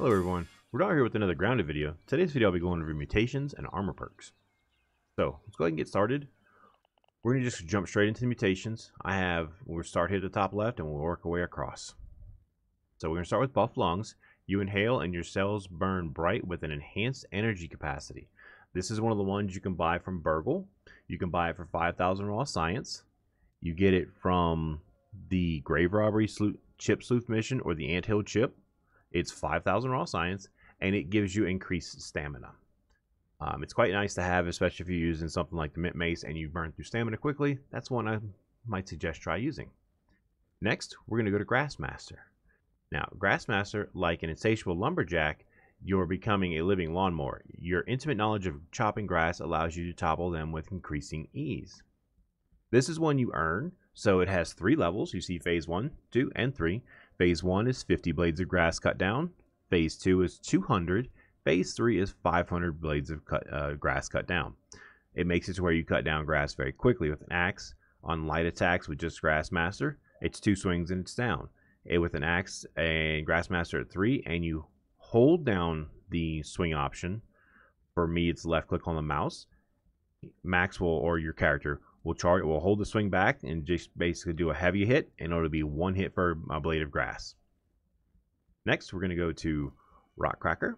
Hello everyone, we're down here with another grounded video. Today's video I'll be going over mutations and armor perks. So, let's go ahead and get started. We're going to just jump straight into the mutations. I have, we'll start here at the top left and we'll work our way across. So we're going to start with buff lungs. You inhale and your cells burn bright with an enhanced energy capacity. This is one of the ones you can buy from Burgle. You can buy it for 5,000 raw science. You get it from the Grave Robbery Chip Sleuth mission or the Anthill Chip. It's 5,000 raw science and it gives you increased stamina. Um, it's quite nice to have, especially if you're using something like the Mint Mace and you burn through stamina quickly. That's one I might suggest try using. Next, we're going to go to Grassmaster. Now, Grassmaster, like an insatiable lumberjack, you're becoming a living lawnmower. Your intimate knowledge of chopping grass allows you to topple them with increasing ease. This is one you earn, so it has three levels. You see phase 1, 2, and 3. Phase 1 is 50 blades of grass cut down. Phase 2 is 200. Phase 3 is 500 blades of cut, uh, grass cut down. It makes it to where you cut down grass very quickly with an axe. On light attacks with just Grassmaster, it's two swings and it's down. It, with an axe and Grassmaster at 3, and you hold down the swing option. For me, it's left click on the mouse. Max will, or your character, will charge, will hold the swing back and just basically do a heavy hit, and it'll be one hit for my blade of grass. Next, we're going to go to Rockcracker.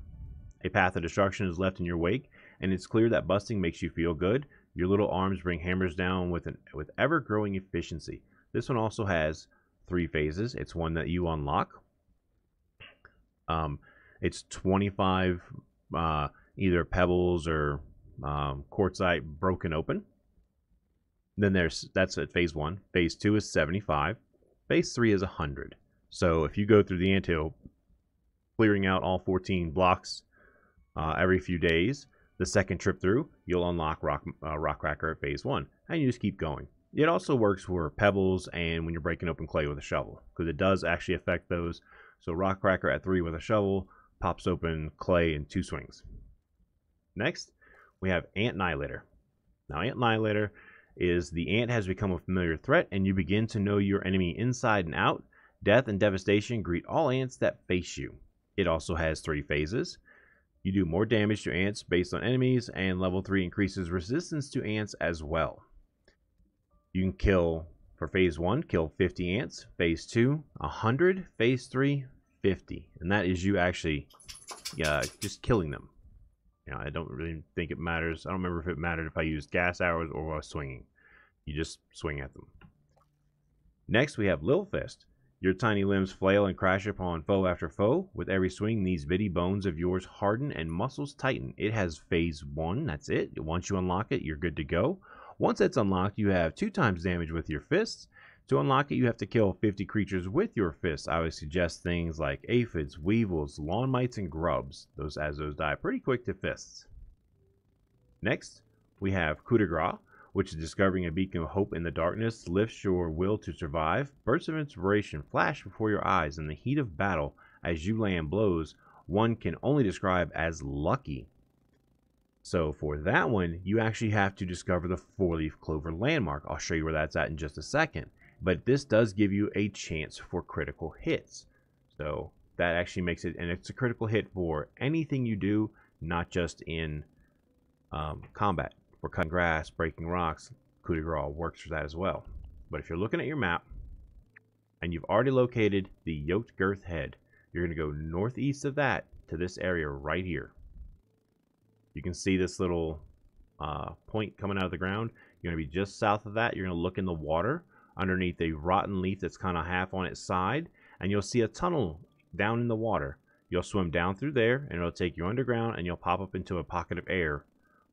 A path of destruction is left in your wake, and it's clear that busting makes you feel good. Your little arms bring hammers down with an with ever growing efficiency. This one also has three phases. It's one that you unlock. Um, it's 25 uh, either pebbles or um, quartzite broken open. Then there's that's at phase one. Phase two is 75. Phase three is 100. So if you go through the anthill, clearing out all 14 blocks uh, every few days, the second trip through, you'll unlock Rock uh, Rockcracker at phase one, and you just keep going. It also works for pebbles and when you're breaking open clay with a shovel, because it does actually affect those. So Rockcracker at three with a shovel pops open clay in two swings. Next, we have Ant Annihilator. Now, Ant Annihilator is the ant has become a familiar threat and you begin to know your enemy inside and out. Death and devastation greet all ants that face you. It also has three phases. You do more damage to ants based on enemies, and level 3 increases resistance to ants as well. You can kill, for phase 1, kill 50 ants. Phase 2, 100. Phase 3, 50. And that is you actually uh, just killing them. Know, I don't really think it matters. I don't remember if it mattered if I used gas arrows or while swinging. You just swing at them. Next, we have Lil Fist. Your tiny limbs flail and crash upon foe after foe. With every swing, these bitty bones of yours harden and muscles tighten. It has phase one. That's it. Once you unlock it, you're good to go. Once it's unlocked, you have two times damage with your fists. To unlock it, you have to kill 50 creatures with your fists. I would suggest things like aphids, weevils, lawn mites, and grubs. Those as those die pretty quick to fists. Next, we have coup de grace, which is discovering a beacon of hope in the darkness, lifts your will to survive. Bursts of inspiration flash before your eyes in the heat of battle as you land blows one can only describe as lucky. So for that one, you actually have to discover the four-leaf clover landmark. I'll show you where that's at in just a second. But this does give you a chance for critical hits. So that actually makes it, and it's a critical hit for anything you do, not just in um, combat. For cutting grass, breaking rocks, coup de grace works for that as well. But if you're looking at your map, and you've already located the yoked girth head, you're going to go northeast of that to this area right here. You can see this little uh, point coming out of the ground. You're going to be just south of that. You're going to look in the water underneath a rotten leaf that's kind of half on its side, and you'll see a tunnel down in the water. You'll swim down through there, and it'll take you underground, and you'll pop up into a pocket of air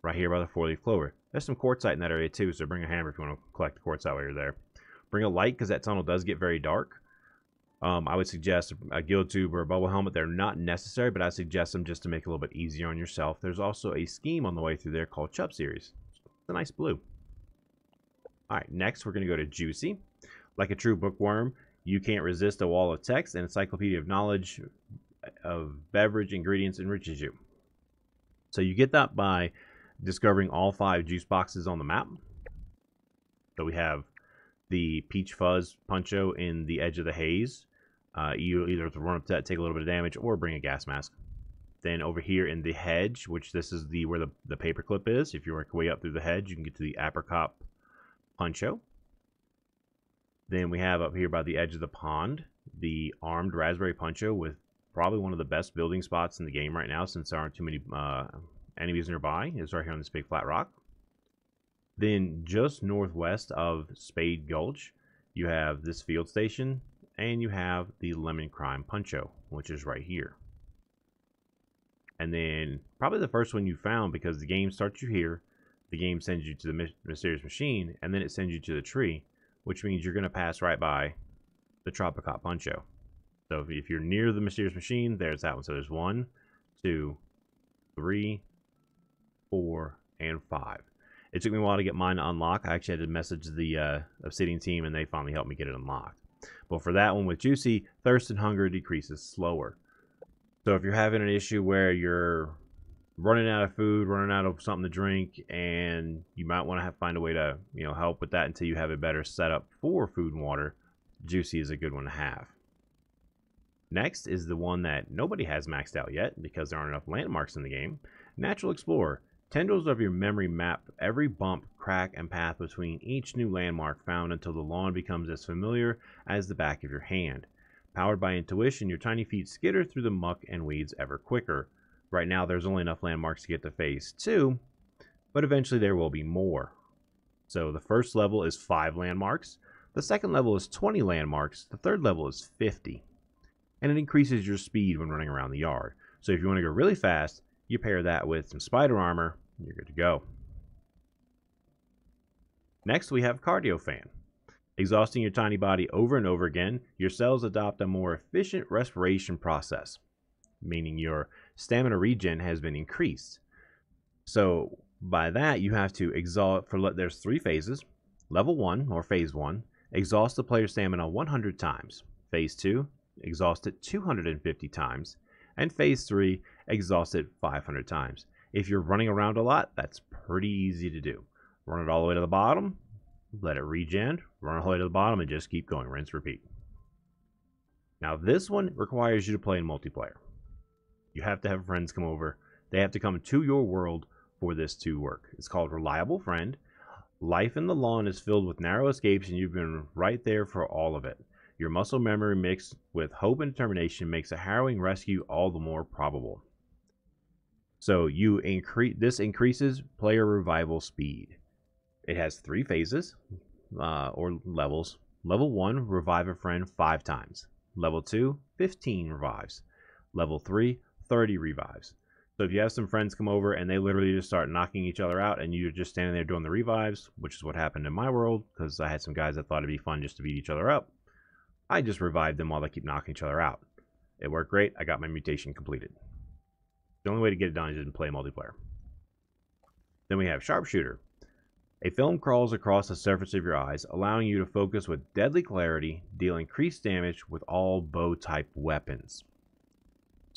right here by the four-leaf clover. There's some quartzite in that area too, so bring a hammer if you want to collect the quartzite while you're there. Bring a light, because that tunnel does get very dark. Um, I would suggest a gill tube or a bubble helmet. They're not necessary, but I suggest them just to make it a little bit easier on yourself. There's also a scheme on the way through there called Chup Series. It's a nice blue. All right, next we're going to go to Juicy. Like a true bookworm, you can't resist a wall of text. An encyclopedia of knowledge of beverage ingredients enriches you. So you get that by discovering all five juice boxes on the map. So we have the Peach Fuzz Puncho in the Edge of the Haze, Uh, you either have to run up to that, take a little bit of damage, or bring a gas mask. Then over here in the hedge, which this is the where the, the paperclip is, if you work your way up through the hedge, you can get to the apricot poncho. Then we have up here by the edge of the pond, the armed raspberry Puncho with probably one of the best building spots in the game right now since there aren't too many uh, enemies nearby. It's right here on this big flat rock. Then just northwest of Spade Gulch, you have this field station and you have the Lemon Crime Puncho, which is right here. And then probably the first one you found because the game starts you here, the game sends you to the mysterious machine, and then it sends you to the tree, which means you're going to pass right by the Tropicot Poncho. So if you're near the mysterious machine, there's that one. So there's one, two, three, four, and five. It took me a while to get mine to unlock. I actually had to message the uh, Obsidian team, and they finally helped me get it unlocked. But for that one with Juicy, thirst and hunger decreases slower. So if you're having an issue where you're running out of food, running out of something to drink, and you might want to find a way to you know help with that until you have a better setup for food and water, Juicy is a good one to have. Next is the one that nobody has maxed out yet because there aren't enough landmarks in the game. Natural Explorer. Tendrils of your memory map every bump, crack, and path between each new landmark found until the lawn becomes as familiar as the back of your hand. Powered by intuition, your tiny feet skitter through the muck and weeds ever quicker. Right now, there's only enough landmarks to get to phase two, but eventually there will be more. So the first level is five landmarks, the second level is 20 landmarks, the third level is 50, and it increases your speed when running around the yard. So if you want to go really fast, you pair that with some spider armor, you're good to go. Next, we have Cardio Fan. Exhausting your tiny body over and over again, your cells adopt a more efficient respiration process, meaning your stamina regen has been increased. So by that, you have to exhaust for there's three phases. Level one or phase one, exhaust the player's stamina 100 times. Phase two, exhaust it 250 times. And phase three, exhaust it 500 times. If you're running around a lot, that's pretty easy to do. Run it all the way to the bottom, let it regen, run all the way to the bottom, and just keep going. Rinse, repeat. Now, this one requires you to play in multiplayer. You have to have friends come over. They have to come to your world for this to work. It's called Reliable Friend. Life in the lawn is filled with narrow escapes, and you've been right there for all of it. Your muscle memory mixed with hope and determination makes a harrowing rescue all the more probable. So you increase this increases player revival speed. It has three phases uh, or levels. Level one, revive a friend five times. Level two, 15 revives. Level three, 30 revives. So if you have some friends come over and they literally just start knocking each other out and you're just standing there doing the revives, which is what happened in my world because I had some guys that thought it'd be fun just to beat each other up, I just revived them while they keep knocking each other out. It worked great. I got my mutation completed. The only way to get it done is to play multiplayer. Then we have Sharpshooter. A film crawls across the surface of your eyes, allowing you to focus with deadly clarity, deal increased damage with all bow type weapons.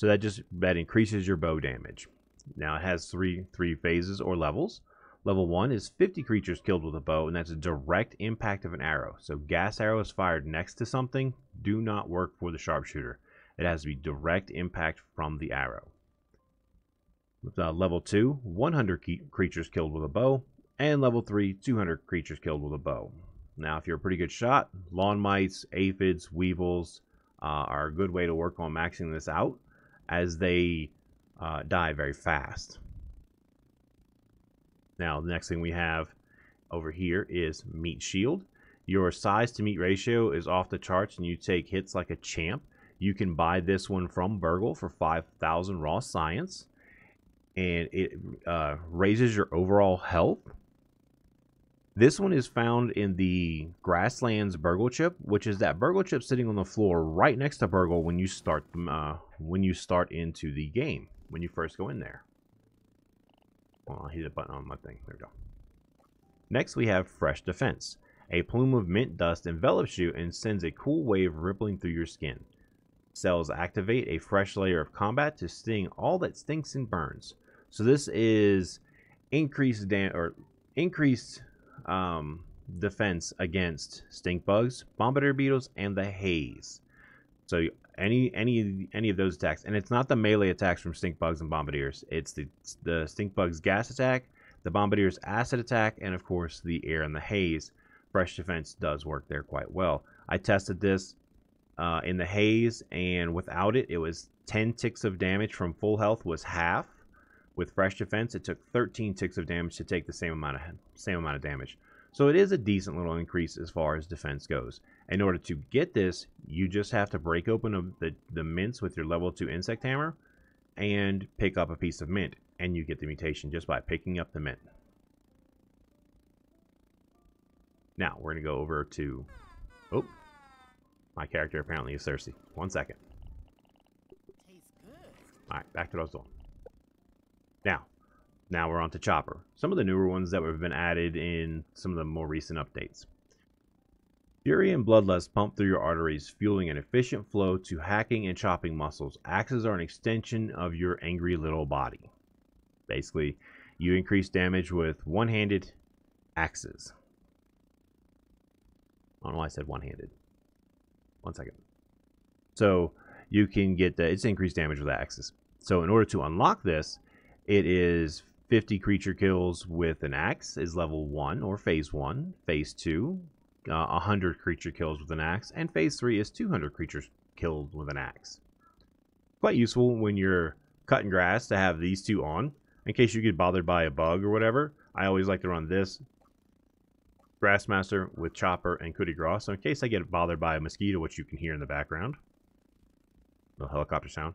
So that just that increases your bow damage. Now it has three three phases or levels. Level one is 50 creatures killed with a bow, and that's a direct impact of an arrow. So gas arrows fired next to something do not work for the sharpshooter. It has to be direct impact from the arrow. Uh, level 2, 100 creatures killed with a bow. And level 3, 200 creatures killed with a bow. Now, if you're a pretty good shot, lawn mites, aphids, weevils uh, are a good way to work on maxing this out as they uh, die very fast. Now, the next thing we have over here is Meat Shield. Your size to meat ratio is off the charts and you take hits like a champ. You can buy this one from Burgle for 5,000 raw science and it uh, raises your overall health. This one is found in the Grasslands Burgle chip, which is that Burgle chip sitting on the floor right next to Burgle when you start uh, when you start into the game when you first go in there. Well, I'll hit a button on my thing. There we go. Next, we have Fresh Defense. A plume of mint dust envelops you and sends a cool wave rippling through your skin. Cells activate a fresh layer of combat to sting all that stinks and burns. So this is increased damage or increased um, defense against stink bugs, bombardier beetles, and the haze. So any any any of those attacks, and it's not the melee attacks from stink bugs and bombardiers. It's the the stink bugs gas attack, the bombardiers acid attack, and of course the air and the haze. Fresh defense does work there quite well. I tested this uh, in the haze, and without it, it was 10 ticks of damage from full health was half. With fresh defense, it took 13 ticks of damage to take the same amount of same amount of damage. So it is a decent little increase as far as defense goes. In order to get this, you just have to break open a, the, the mints with your level 2 insect hammer and pick up a piece of mint. And you get the mutation just by picking up the mint. Now, we're going to go over to... Oh, my character apparently is thirsty. One second. Alright, back to what I was doing. Now, now we're on to Chopper. Some of the newer ones that have been added in some of the more recent updates. Fury and Bloodlust pump through your arteries, fueling an efficient flow to hacking and chopping muscles. Axes are an extension of your angry little body. Basically, you increase damage with one-handed axes. I don't know why I said one-handed. One second. So you can get the, it's increased damage with axes. So in order to unlock this, it is 50 creature kills with an axe is level 1 or phase 1. Phase 2 uh, 100 creature kills with an axe, and phase 3 is 200 creatures killed with an axe. Quite useful when you're cutting grass to have these two on. In case you get bothered by a bug or whatever, I always like to run this Grassmaster with Chopper and Coup de. So in case I get bothered by a mosquito, which you can hear in the background, the helicopter sound.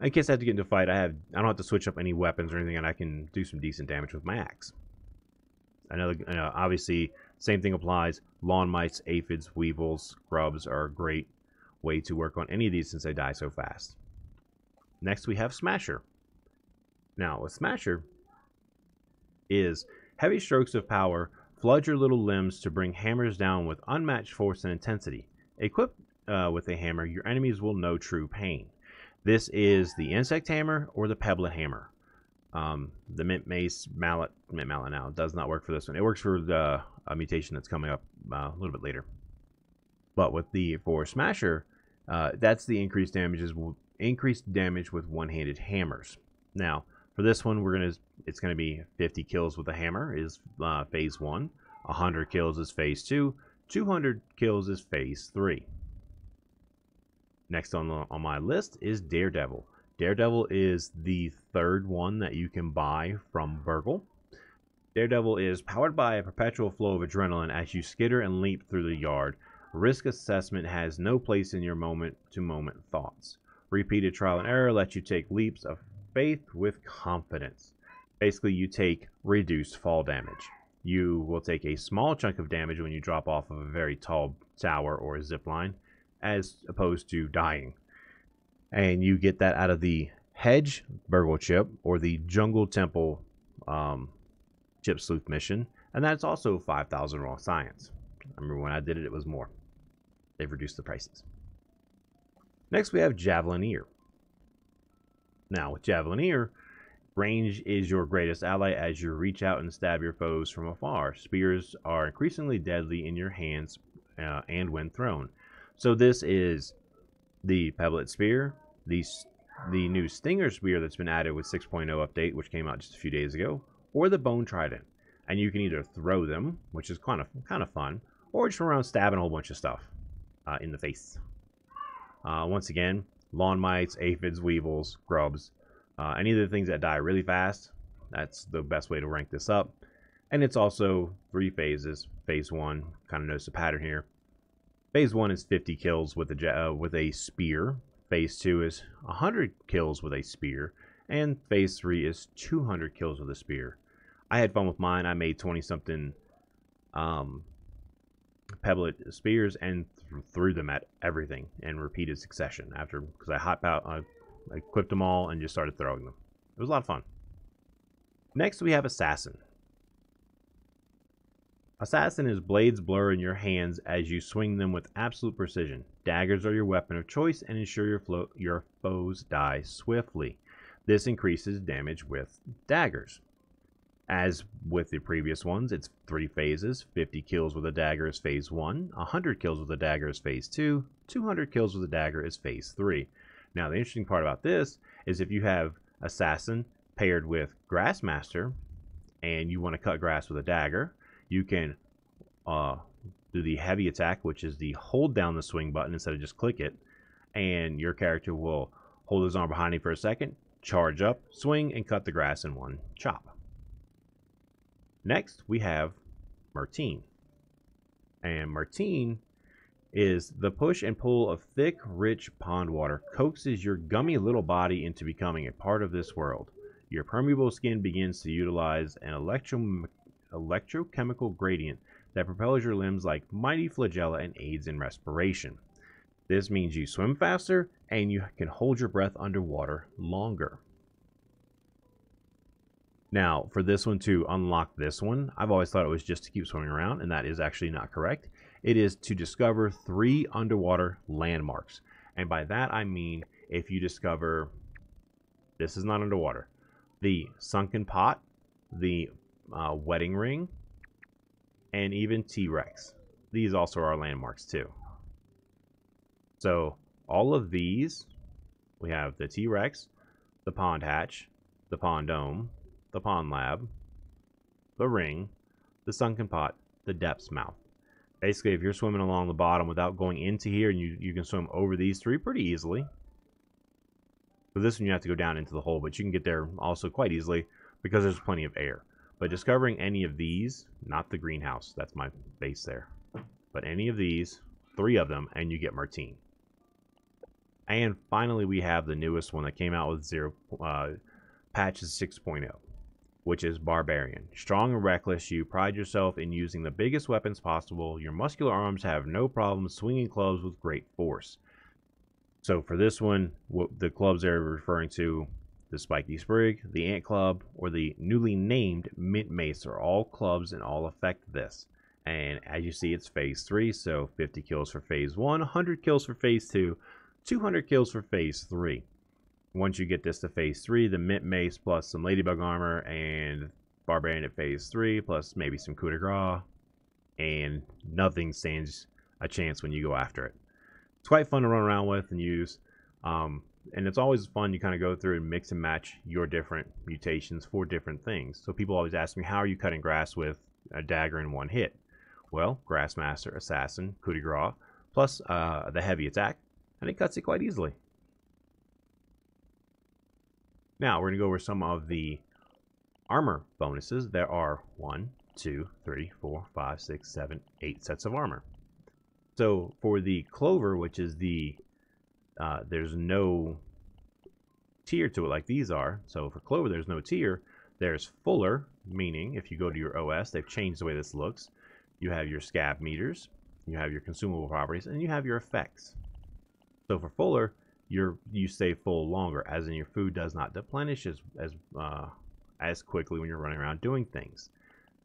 In case I have to get into a fight, I have I don't have to switch up any weapons or anything, and I can do some decent damage with my axe. Another, uh, obviously, same thing applies. Lawn mites, aphids, weevils, grubs are a great way to work on any of these since they die so fast. Next we have Smasher. Now with Smasher is heavy strokes of power flood your little limbs to bring hammers down with unmatched force and intensity. Equipped uh, with a hammer, your enemies will know true pain. This is the insect hammer or the pebblet hammer. Um, the mint mace mallet, mint mallet now does not work for this one. It works for the a mutation that's coming up uh, a little bit later. But with the for smasher, uh, that's the increased damages increased damage with one-handed hammers. Now for this one, we're gonna it's gonna be 50 kills with a hammer is uh, phase one, 100 kills is phase two, 200 kills is phase three. Next on the, on my list is Daredevil. Daredevil is the third one that you can buy from Burgle. Daredevil is powered by a perpetual flow of adrenaline as you skitter and leap through the yard. Risk assessment has no place in your moment to moment thoughts. Repeated trial and error lets you take leaps of faith with confidence. Basically, you take reduced fall damage. You will take a small chunk of damage when you drop off of a very tall tower or zip line, as opposed to dying and you get that out of the Hedge Burgle chip or the Jungle Temple um, chip sleuth mission, and that's also 5,000 raw science. I remember when I did it, it was more. They've reduced the prices. Next, we have Javelineer. Now, with Javelineer, range is your greatest ally as you reach out and stab your foes from afar. Spears are increasingly deadly in your hands uh, and when thrown. So this is the Pebblet Spear, the, the new Stinger Spear that's been added with 6.0 update, which came out just a few days ago, or the Bone Trident. And you can either throw them, which is kind of kind of fun, or just run around stabbing a whole bunch of stuff uh, in the face. Uh, once again, lawn mites, aphids, weevils, grubs, uh, any of the things that die really fast. That's the best way to rank this up. And it's also three phases. Phase one, kind of notice the pattern here. Phase one is 50 kills with a uh, with a spear, Phase 2 is 100 kills with a spear, and Phase 3 is 200 kills with a spear. I had fun with mine. I made 20 something um, spears and th threw them at everything in repeated succession after because I hot out, I, I equipped them all and just started throwing them. It was a lot of fun. Next, we have Assassin. Assassin is blades blur in your hands as you swing them with absolute precision. Daggers are your weapon of choice and ensure your, your foes die swiftly. This increases damage with daggers. As with the previous ones, it's three phases. 50 kills with a dagger is phase 1, 100 kills with a dagger is phase 2, 200 kills with a dagger is phase 3. Now, the interesting part about this is if you have Assassin paired with Grassmaster and you want to cut grass with a dagger, you can uh, do the heavy attack, which is the hold down the swing button instead of just click it, and your character will hold his arm behind him for a second, charge up, swing, and cut the grass in one chop. Next, we have Merteen. And Merteen is the push and pull of thick, rich pond water coaxes your gummy little body into becoming a part of this world. Your permeable skin begins to utilize an electro electrochemical gradient that propels your limbs like mighty flagella and aids in respiration. This means you swim faster and you can hold your breath underwater longer. Now, for this one to unlock this one, I've always thought it was just to keep swimming around, and that is actually not correct. It is to discover three underwater landmarks. And by that I mean if you discover this is not underwater, the sunken pot, the uh, wedding ring, and even T Rex. These also are landmarks too. So, all of these we have the T Rex, the pond hatch, the pond dome, the Pond Lab, the Ring, the Sunken Pot, the Depths Mouth. Basically, if you're swimming along the bottom without going into here, and you, you can swim over these three pretty easily. For this one, you have to go down into the hole, but you can get there also quite easily because there's plenty of air. But discovering any of these, not the greenhouse, that's my base there, but any of these, three of them, and you get Merteen. And finally, we have the newest one that came out with zero uh, patches 6.0 which is Barbarian. Strong and reckless, you pride yourself in using the biggest weapons possible. Your muscular arms have no problem swinging clubs with great force. So for this one, the clubs they're referring to, the Spiky Sprig, the Ant Club, or the newly named Mint Mace are all clubs and all affect this. And as you see, it's phase 3, so 50 kills for phase 1, 100 kills for phase 2, 200 kills for phase 3 once you get this to phase three, the Mint Mace plus some Ladybug armor and Barbarian at phase three, plus maybe some coup de grace, and nothing stands a chance when you go after it. It's quite fun to run around with and use, um, and it's always fun. You kind of go through and mix and match your different mutations for different things. So people always ask me, how are you cutting grass with a dagger in one hit? Well, Grassmaster, Assassin, coup de grace, plus uh, the heavy attack, and it cuts it quite easily. Now, we're going to go over some of the armor bonuses. There are one, two, three, four, five, six, seven, eight sets of armor. So for the Clover, which is the, uh, there's no tier to it like these are. So for Clover, there's no tier. There's Fuller, meaning if you go to your OS, they've changed the way this looks. You have your scab meters, you have your consumable properties, and you have your effects. So for Fuller, you're you stay full longer, as in your food does not deplenish as as uh, as quickly when you're running around doing things,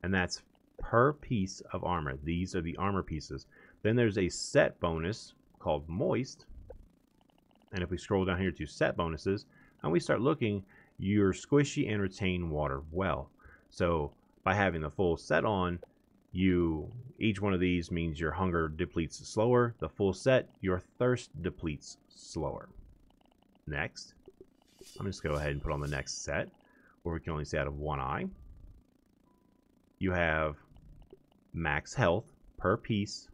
and that's per piece of armor. These are the armor pieces. Then there's a set bonus called Moist, and if we scroll down here to set bonuses, and we start looking, you're squishy and retain water well. So by having the full set on, you each one of these means your hunger depletes slower. The full set, your thirst depletes slower. Next, I'm just going to go ahead and put on the next set, where we can only see out of one eye. You have max health per piece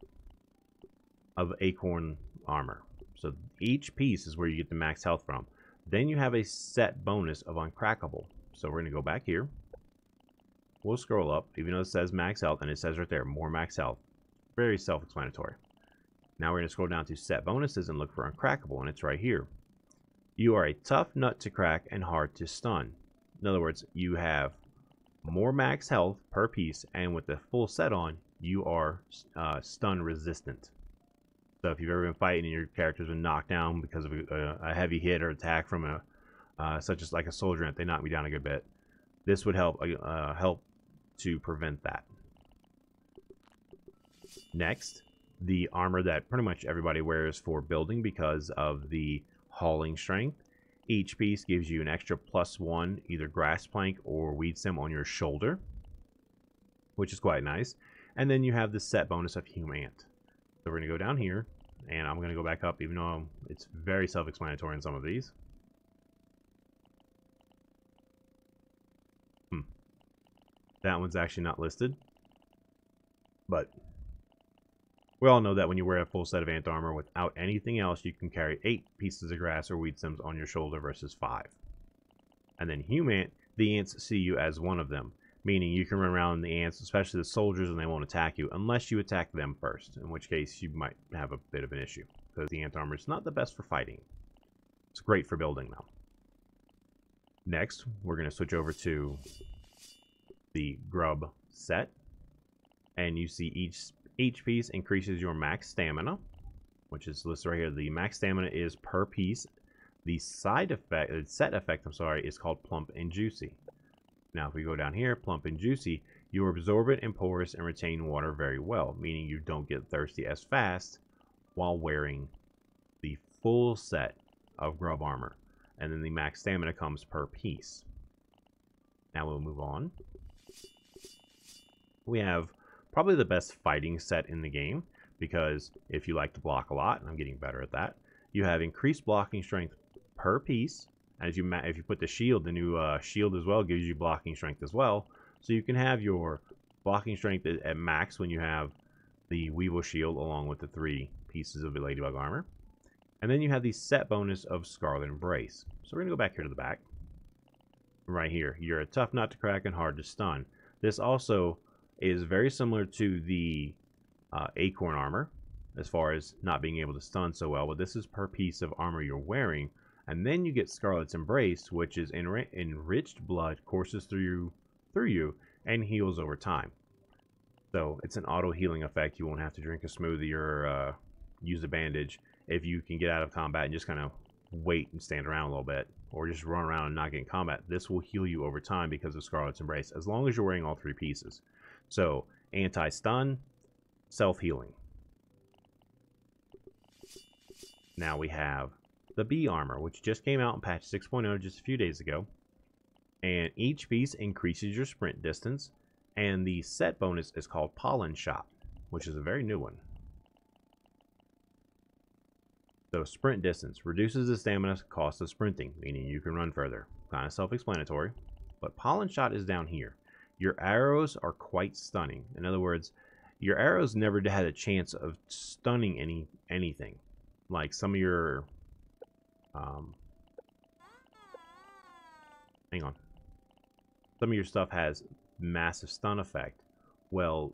of acorn armor. So each piece is where you get the max health from. Then you have a set bonus of uncrackable. So we're going to go back here We'll scroll up, even though it says max health, and it says right there, more max health. Very self-explanatory. Now we're going to scroll down to set bonuses and look for uncrackable, and it's right here. You are a tough nut to crack and hard to stun. In other words, you have more max health per piece, and with the full set on, you are uh, stun resistant. So if you've ever been fighting and your character's been knocked down because of a, a heavy hit or attack from a, uh, such as like a soldier ant, they knock me down a good bit. This would help uh, help to prevent that. Next, the armor that pretty much everybody wears for building because of the hauling strength Each piece gives you an extra plus one, either grass plank or weed stem on your shoulder, which is quite nice. And then you have the set bonus of Hume Ant. So we're going to go down here, and I'm going to go back up, even though it's very self-explanatory in some of these. Hmm. That one's actually not listed. But we all know that when you wear a full set of ant armor without anything else, you can carry 8 pieces of grass or weed stems on your shoulder versus 5. And then Hume Ant, the ants see you as one of them, meaning you can run around the ants, especially the soldiers, and they won't attack you unless you attack them first, in which case you might have a bit of an issue, because the ant armor is not the best for fighting. It's great for building, though. Next, we're going to switch over to the grub set, and you see each each piece increases your max stamina, which is listed right here. The max stamina is per piece. The side effect, the set effect, I'm sorry, is called plump and juicy. Now, if we go down here, plump and juicy, you absorb it and porous and retain water very well, meaning you don't get thirsty as fast while wearing the full set of grub armor. And then the max stamina comes per piece. Now we'll move on. We have probably the best fighting set in the game because if you like to block a lot, and I'm getting better at that, you have increased blocking strength per piece. As you if you put the shield, the new uh, shield as well gives you blocking strength as well. So you can have your blocking strength at max when you have the Weevil shield along with the three pieces of the Ladybug armor. And then you have the set bonus of Scarlet Embrace. So we're going to go back here to the back. Right here. You're a tough nut to crack and hard to stun. This also is very similar to the uh, Acorn armor as far as not being able to stun so well, but this is per piece of armor you're wearing. And then you get Scarlet's Embrace, which is enri enriched blood courses through through you and heals over time. So it's an auto healing effect. You won't have to drink a smoothie or uh, use a bandage if you can get out of combat and just kind of wait and stand around a little bit or just run around and not get in combat. This will heal you over time because of Scarlet's Embrace as long as you're wearing all three pieces. So anti-stun, self-healing. Now we have the Bee armor, which just came out in patch 6.0 just a few days ago. And each piece increases your sprint distance. And the set bonus is called Pollen Shot, which is a very new one. So sprint distance reduces the stamina cost of sprinting, meaning you can run further. Kind of self-explanatory. But Pollen Shot is down here your arrows are quite stunning. In other words, your arrows never had a chance of stunning any anything. Like some of your um hang on. Some of your stuff has massive stun effect. Well,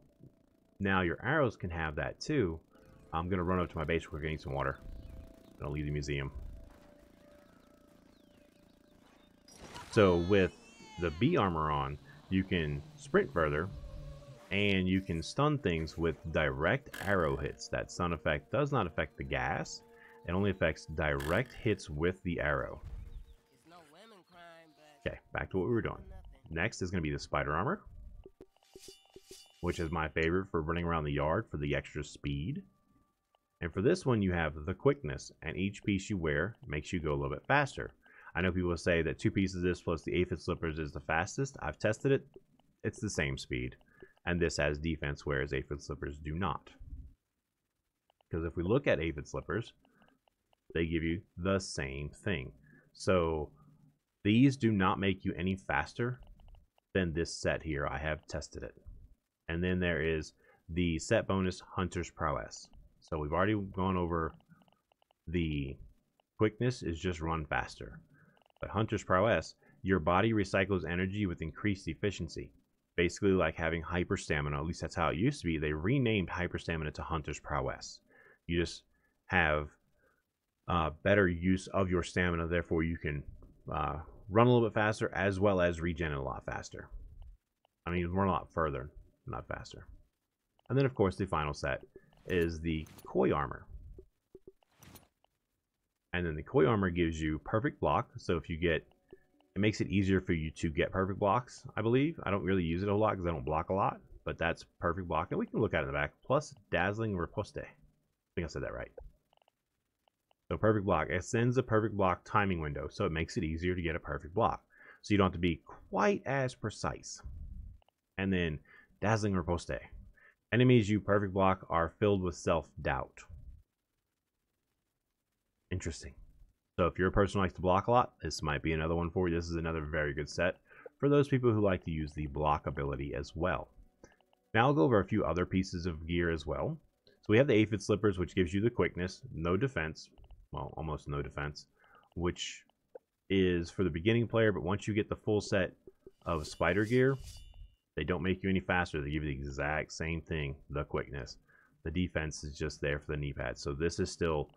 now your arrows can have that too. I'm gonna run up to my base. We're getting some water. I'm gonna leave the museum. So with the bee armor on, you can sprint further, and you can stun things with direct arrow hits. That stun effect does not affect the gas. It only affects direct hits with the arrow. Okay, back to what we were doing. Next is going to be the spider armor, which is my favorite for running around the yard for the extra speed. And for this one, you have the quickness, and each piece you wear makes you go a little bit faster. I know people say that two pieces of this plus the aphid slippers is the fastest. I've tested it. It's the same speed. And this has defense, whereas aphid slippers do not. Because if we look at aphid slippers, they give you the same thing. So these do not make you any faster than this set here. I have tested it. And then there is the set bonus Hunter's Prowess. So we've already gone over the quickness is just run faster. But Hunter's Prowess, your body recycles energy with increased efficiency. Basically like having hyper stamina, at least that's how it used to be. They renamed hyper stamina to Hunter's Prowess. You just have uh, better use of your stamina, therefore you can uh, run a little bit faster as well as regen a lot faster. I mean, run a lot further, not faster. And then, of course, the final set is the Koi Armor. And then the koi armor gives you perfect block. So if you get, it makes it easier for you to get perfect blocks, I believe. I don't really use it a lot because I don't block a lot, but that's perfect block. And we can look at it in the back. Plus dazzling riposte. I think I said that right. So perfect block extends the perfect block timing window, so it makes it easier to get a perfect block. So you don't have to be quite as precise. And then dazzling riposte. Enemies you perfect block are filled with self-doubt. Interesting. So if you're a person who likes to block a lot, this might be another one for you. This is another very good set for those people who like to use the block ability as well. Now I'll go over a few other pieces of gear as well. So we have the aphid slippers, which gives you the quickness, no defense, well, almost no defense, which is for the beginning player, but once you get the full set of spider gear, they don't make you any faster. They give you the exact same thing, the quickness. The defense is just there for the knee pads. So this is still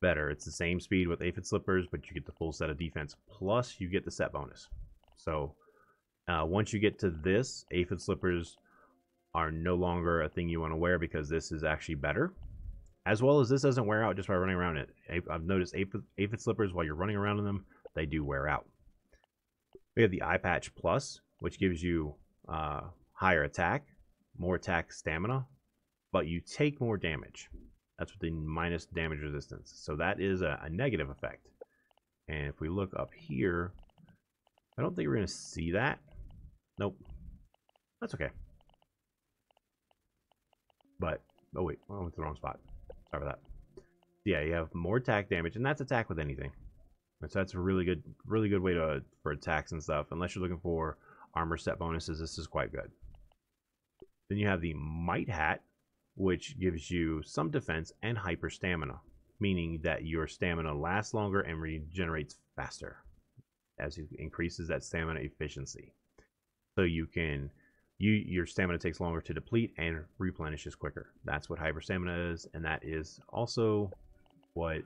better. It's the same speed with aphid slippers, but you get the full set of defense. Plus, you get the set bonus. So uh, once you get to this, aphid slippers are no longer a thing you want to wear because this is actually better. As well as this doesn't wear out just by running around it. I've noticed aphid, slippers while you're running around in them, they do wear out. We have the eye patch plus, which gives you uh, higher attack, more attack stamina, but you take more damage. That's with the minus damage resistance. So that is a, a negative effect. And if we look up here, I don't think we're going to see that. Nope. That's okay. But, oh wait, I went to the wrong spot. Sorry for that. Yeah, you have more attack damage, and that's attack with anything. So that's a really good, really good way to for attacks and stuff. Unless you're looking for armor set bonuses, this is quite good. Then you have the Mite Hat, which gives you some defense and hyper stamina, meaning that your stamina lasts longer and regenerates faster as it increases that stamina efficiency. So you can you your stamina takes longer to deplete and replenishes quicker. That's what hyper stamina is, and that is also what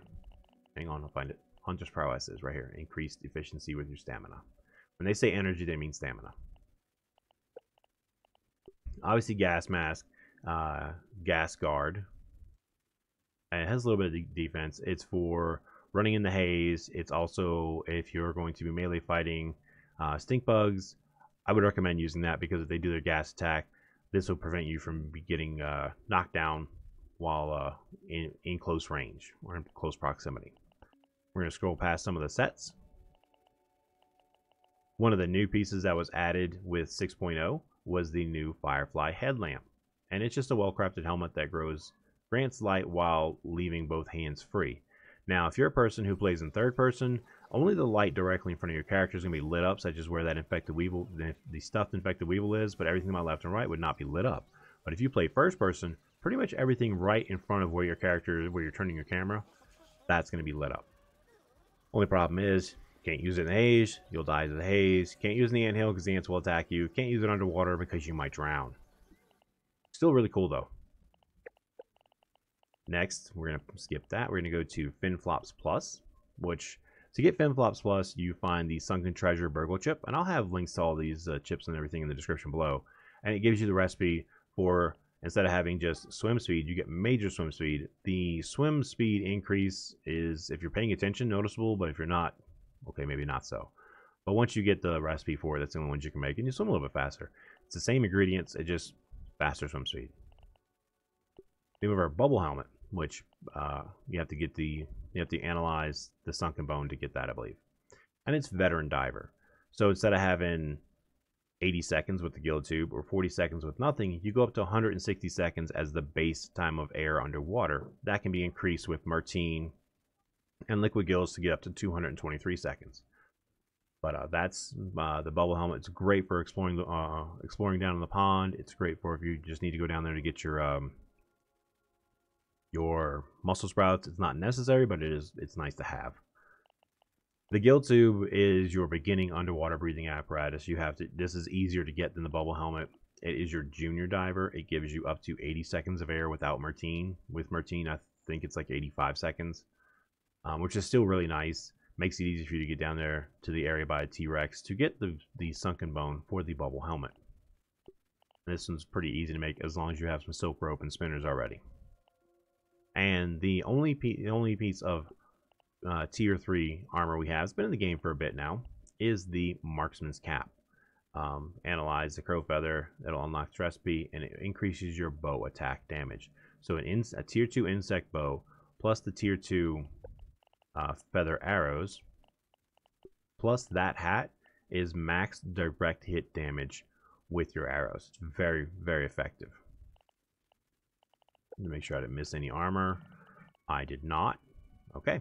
hang on, I'll find it. Hunter's prowess is right here. Increased efficiency with your stamina. When they say energy, they mean stamina. Obviously, gas mask, uh, gas guard. And it has a little bit of defense. It's for running in the haze. It's also if you're going to be melee fighting uh, stink bugs. I would recommend using that because if they do their gas attack, this will prevent you from getting uh, knocked down while uh, in, in close range or in close proximity. We're going to scroll past some of the sets. One of the new pieces that was added with 6.0 was the new Firefly headlamp. And it's just a well-crafted helmet that grows grants light while leaving both hands free. Now, if you're a person who plays in third person, only the light directly in front of your character is going to be lit up, such as where that infected weevil, the stuffed infected weevil is, but everything to my left and right would not be lit up. But if you play first person, pretty much everything right in front of where your character, is where you're turning your camera, that's going to be lit up. Only problem is, can't use it in the haze, you'll die to the haze. Can't use it in the anthill because the ants will attack you. Can't use it underwater because you might drown. Still really cool though. Next, we're going to skip that. We're going to go to FinFlops Plus, which to get FinFlops Plus, you find the Sunken Treasure Burgle chip, and I'll have links to all these uh, chips and everything in the description below. And it gives you the recipe for instead of having just swim speed, you get major swim speed. The swim speed increase is, if you're paying attention, noticeable, but if you're not, okay, maybe not so. But once you get the recipe for it, that's the only ones you can make, and you swim a little bit faster. It's the same ingredients, it just faster swim speed. We have our bubble helmet which uh, you have to get the you have to analyze the sunken bone to get that, I believe. And it's veteran diver. So instead of having 80 seconds with the gill tube or 40 seconds with nothing, you go up to 160 seconds as the base time of air underwater. That can be increased with Merteen and liquid gills to get up to 223 seconds. But uh, that's uh, the bubble helmet. It's great for exploring the, uh, exploring down in the pond. It's great for if you just need to go down there to get your um, your muscle sprouts. It's not necessary, but it is it's nice to have. The gill tube is your beginning underwater breathing apparatus. You have to this is easier to get than the bubble helmet. It is your junior diver. It gives you up to 80 seconds of air without Merteen. With Merteen, I think it's like 85 seconds, um, which is still really nice. Makes it easy for you to get down there to the area by a T-Rex to get the, the sunken bone for the bubble helmet. This one's pretty easy to make as long as you have some silk rope and spinners already. And the only the only piece of uh, tier three armor we have, has been in the game for a bit now, is the marksman's cap. Um, analyze the crow feather, it'll unlock recipe, and it increases your bow attack damage. So an in, a tier two insect bow plus the tier two uh, feather arrows. Plus that hat is max direct hit damage with your arrows. It's very, very effective. Me make sure I didn't miss any armor. I did not. Okay.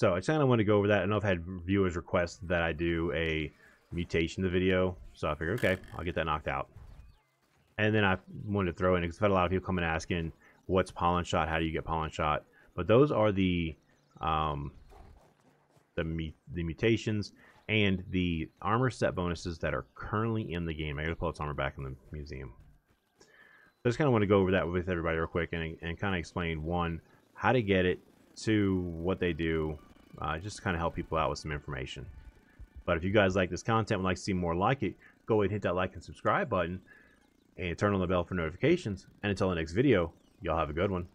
So I kind of want to go over that. I know I've had viewers request that I do a mutation of the video. So I figured, okay, I'll get that knocked out. And then I wanted to throw in, because I've had a lot of people coming asking, what's pollen shot? How do you get pollen shot? But those are the um, the, the mutations and the armor set bonuses that are currently in the game. I gotta pull its armor back in the museum. I just kind of want to go over that with everybody real quick and, and kind of explain one, how to get it, two, what they do, uh, just to kind of help people out with some information. But if you guys like this content and like to see more like it, go ahead and hit that like and subscribe button and turn on the bell for notifications. And until the next video, y'all have a good one.